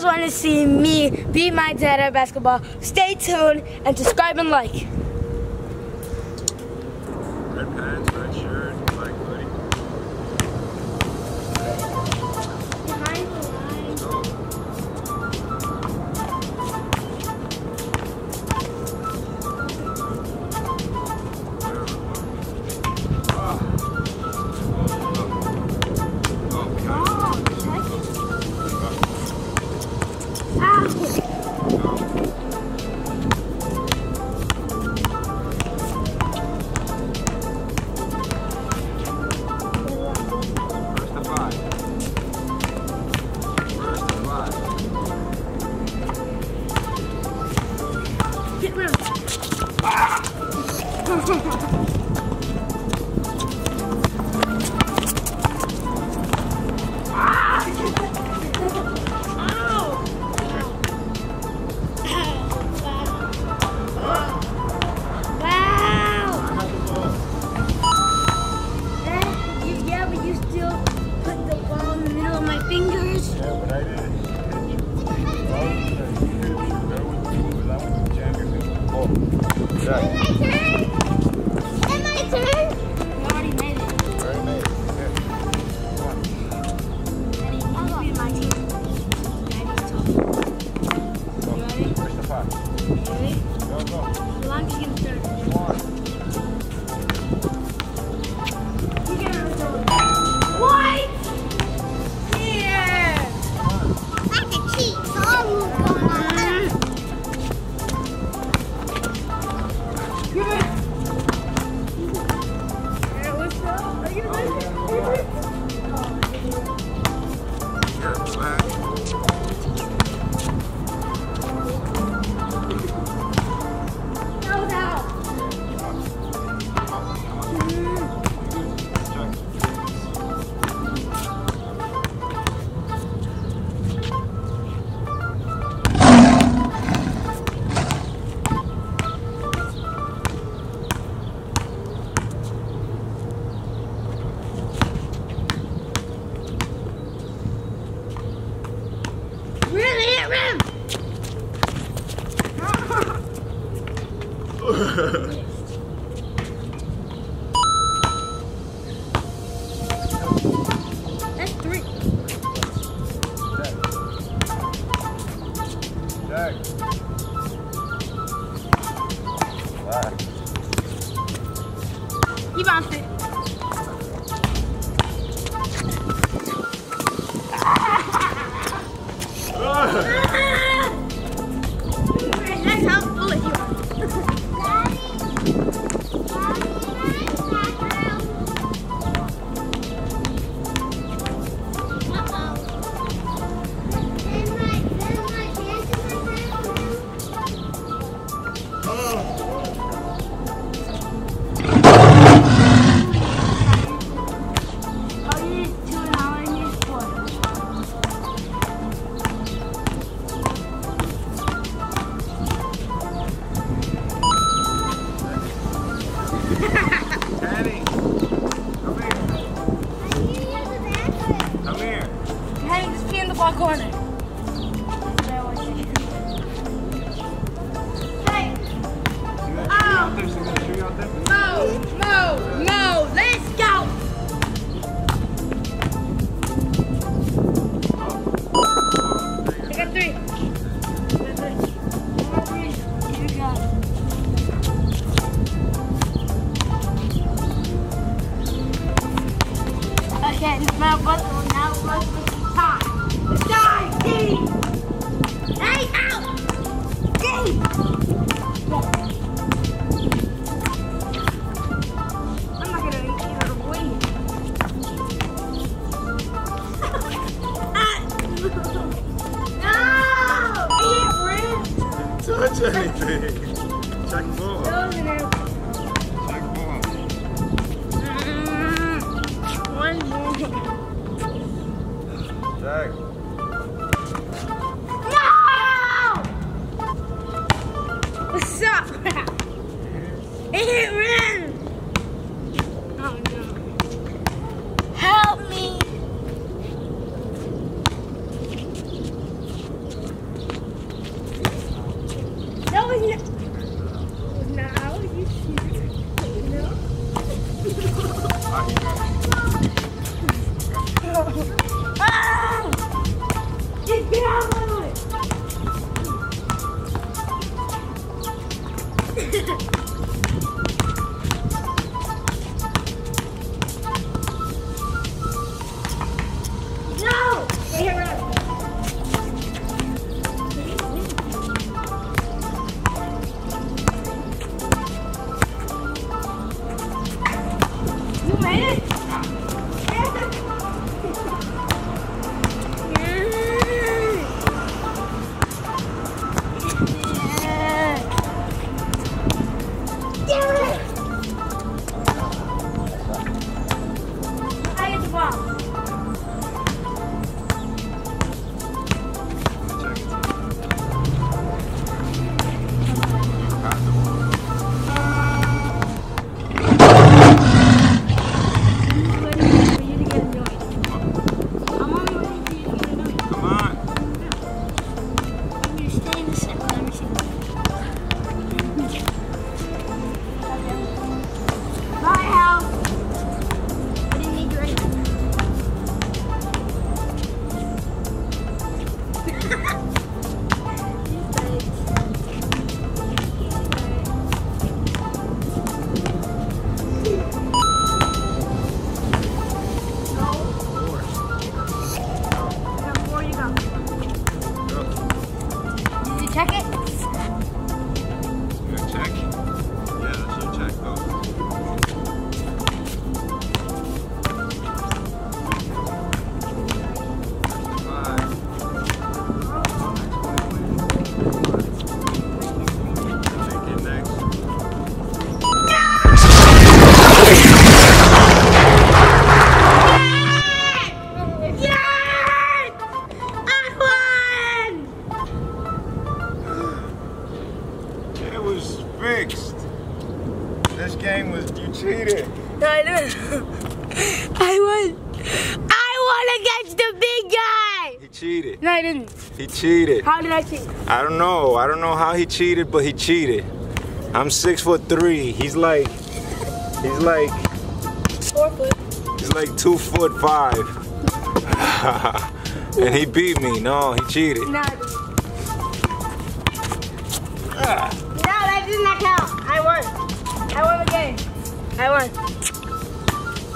guys want to see me be my dad at basketball, stay tuned and subscribe and like. 我买 You bounced it. Так. Made it? Cheated. No, I didn't. He cheated. How did I cheat? I don't know. I don't know how he cheated, but he cheated. I'm six foot three. He's like, he's like, Four foot. he's like two foot five. and he beat me. No, he cheated. No, I didn't. No, that did not count. I won. I won the game. I won.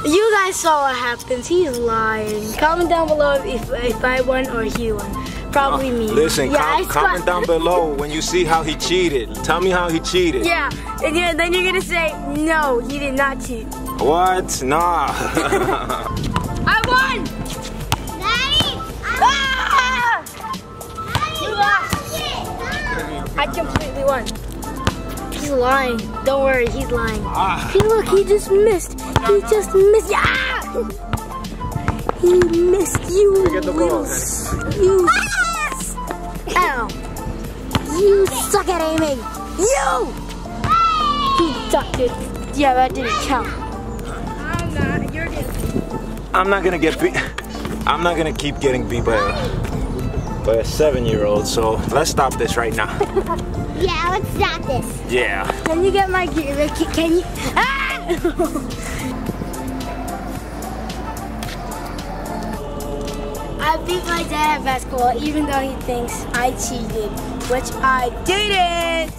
You guys saw what happens. He's lying. Comment down below if, if I won or he won. Probably me. Listen, yeah, com- I comment swear- down below when you see how he cheated. Tell me how he cheated. Yeah, and yeah, then you're gonna say, no, he did not cheat. What? Nah. I won! Daddy. Ah! You lost. I completely won. He's lying. Don't worry, he's lying. Ah. See, look, he just missed. He just missed. Yeah! He missed you. Get the ball, little honey. s- You. Ow. You suck at aiming. You! You ducked it. Yeah, that didn't count. I'm not. You're good. I'm not gonna get beat. I'm not gonna keep getting beat by a, by a seven-year-old. So let's stop this right now. Yeah, let's stop this. Yeah. Can you get my gear? Can can you? Ah! I beat my dad at basketball, even though he thinks I cheated, which I didn't.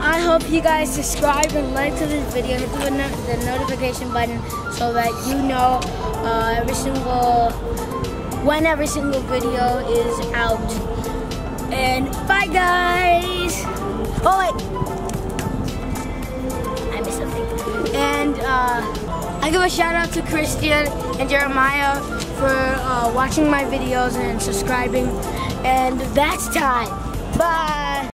I hope you guys subscribe and like to this video. Hit the, no- the notification button so that you know uh, every single when every single video is out. And bye, guys. Oh wait, I missed something. And uh, I give a shout out to Christian and Jeremiah for uh, watching my videos and subscribing. And that's time. Bye.